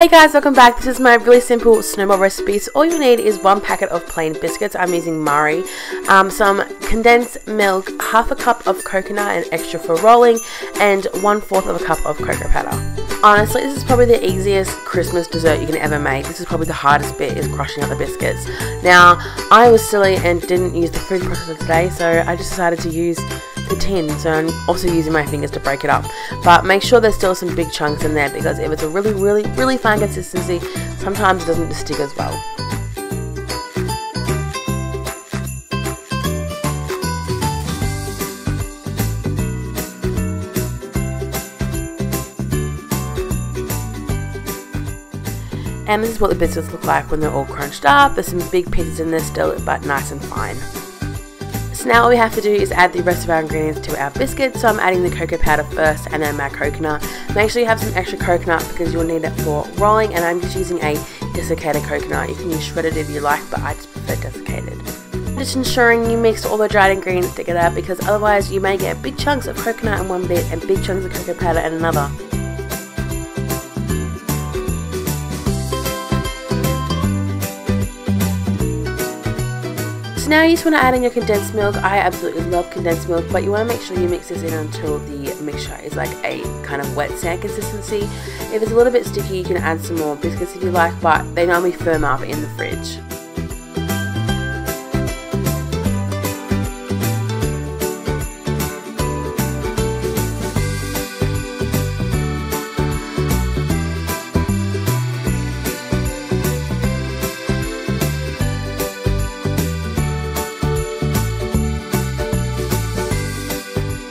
Hey guys, welcome back. This is my really simple snowball recipe. So All you need is one packet of plain biscuits. I'm using Marie, um, some condensed milk, half a cup of coconut and extra for rolling, and one fourth of a cup of cocoa powder. Honestly, this is probably the easiest Christmas dessert you can ever make. This is probably the hardest bit is crushing up the biscuits. Now, I was silly and didn't use the food processor today, so I just decided to use the tin so I'm also using my fingers to break it up but make sure there's still some big chunks in there because if it's a really really really fine consistency sometimes it doesn't stick as well And this is what the biscuits look like when they're all crunched up. There's some big pieces in there still, but nice and fine. So now all we have to do is add the rest of our ingredients to our biscuit. So I'm adding the cocoa powder first and then my coconut. Make sure you have some extra coconut because you'll need it for rolling and I'm just using a desiccated coconut. You can use shredded if you like but I just prefer desiccated. Just ensuring you mix all the dried ingredients together because otherwise you may get big chunks of coconut in one bit and big chunks of cocoa powder in another. Now you just want to add in your condensed milk. I absolutely love condensed milk, but you want to make sure you mix this in until the mixture is like a kind of wet sand consistency. If it's a little bit sticky, you can add some more biscuits if you like, but they normally firm up in the fridge.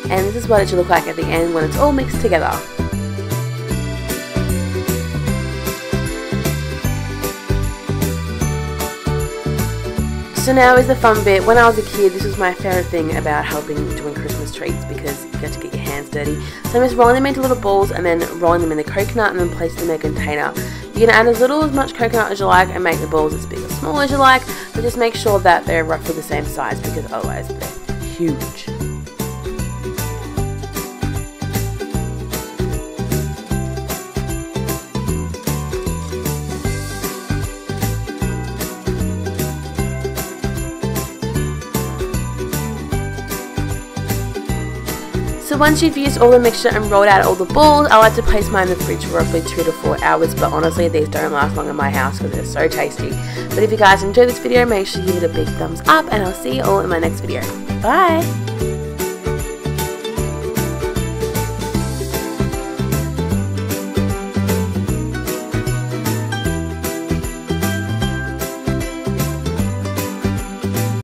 And this is what it should look like at the end when it's all mixed together. So now is the fun bit. When I was a kid, this was my favourite thing about helping doing Christmas treats because you get to get your hands dirty. So I'm just rolling them into little balls and then rolling them in the coconut and then placing them in a container. You can add as little as much coconut as you like and make the balls as big or small as you like, but just make sure that they're roughly the same size because otherwise they're huge. So once you've used all the mixture and rolled out all the balls, I like to place mine in the fridge for roughly 2 to 4 hours, but honestly these don't last long in my house because they're so tasty. But if you guys enjoyed this video, make sure you give it a big thumbs up and I'll see you all in my next video. Bye!